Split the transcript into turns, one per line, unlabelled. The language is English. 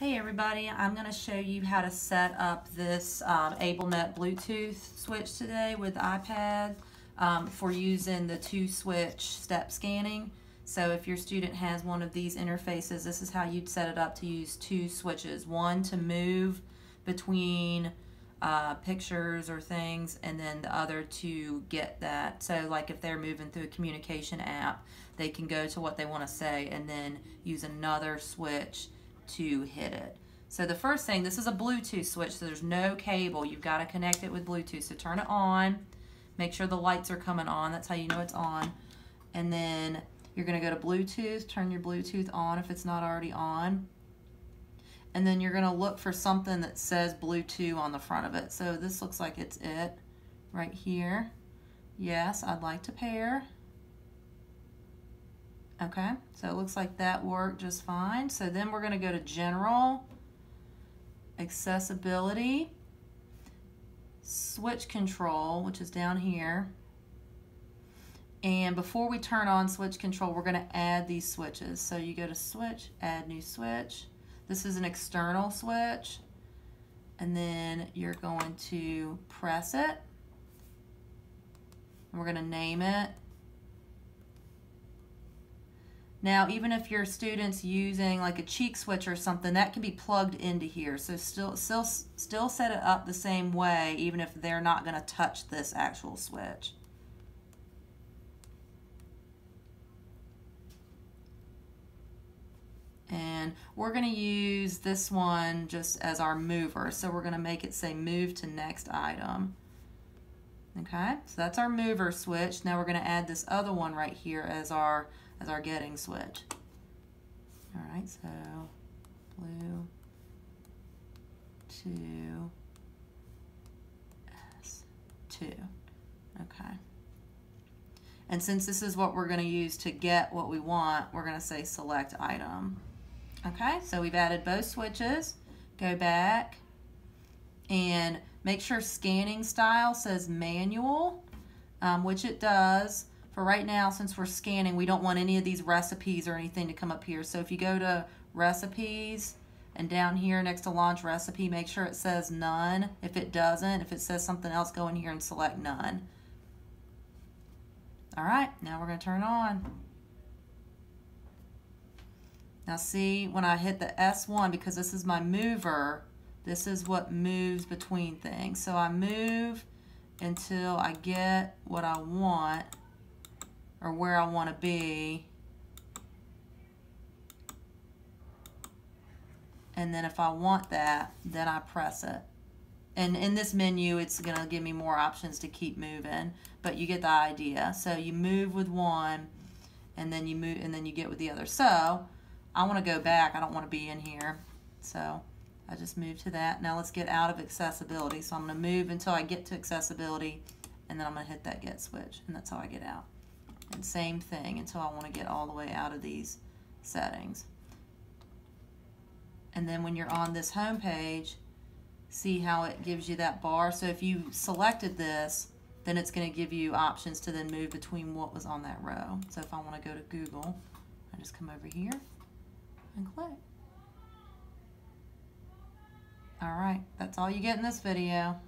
Hey everybody, I'm going to show you how to set up this um, AbleNet Bluetooth switch today with iPad um, for using the two switch step scanning. So if your student has one of these interfaces, this is how you'd set it up to use two switches. One to move between uh, pictures or things and then the other to get that. So like if they're moving through a communication app, they can go to what they want to say and then use another switch to hit it. So the first thing, this is a Bluetooth switch, so there's no cable. You've got to connect it with Bluetooth. So turn it on. Make sure the lights are coming on. That's how you know it's on. And then you're going to go to Bluetooth. Turn your Bluetooth on if it's not already on. And then you're going to look for something that says Bluetooth on the front of it. So this looks like it's it right here. Yes, I'd like to pair. Okay, so it looks like that worked just fine. So then we're going to go to General, Accessibility, Switch Control, which is down here. And before we turn on switch control, we're going to add these switches. So you go to switch, add new switch. This is an external switch. And then you're going to press it. We're going to name it now, even if your student's using like a cheek switch or something, that can be plugged into here. So still, still, still set it up the same way, even if they're not going to touch this actual switch. And we're going to use this one just as our mover. So we're going to make it say move to next item. Okay, so that's our mover switch. Now we're going to add this other one right here as our as our getting switch. All right, so blue, two, S, two. Okay. And since this is what we're going to use to get what we want, we're going to say select item. Okay, so we've added both switches. Go back and make sure scanning style says manual, um, which it does. For right now, since we're scanning, we don't want any of these recipes or anything to come up here. So if you go to recipes and down here next to launch recipe, make sure it says none. If it doesn't, if it says something else, go in here and select none. All right, now we're going to turn on. Now see, when I hit the S1, because this is my mover, this is what moves between things. So I move until I get what I want or where I want to be. And then if I want that, then I press it. And in this menu, it's going to give me more options to keep moving, but you get the idea. So you move with one, and then you move, and then you get with the other. So I want to go back. I don't want to be in here. So I just move to that. Now let's get out of accessibility. So I'm going to move until I get to accessibility, and then I'm going to hit that get switch, and that's how I get out. And same thing until I want to get all the way out of these settings. And then when you're on this home page, see how it gives you that bar. So if you selected this, then it's going to give you options to then move between what was on that row. So if I want to go to Google, I just come over here and click. All right, that's all you get in this video.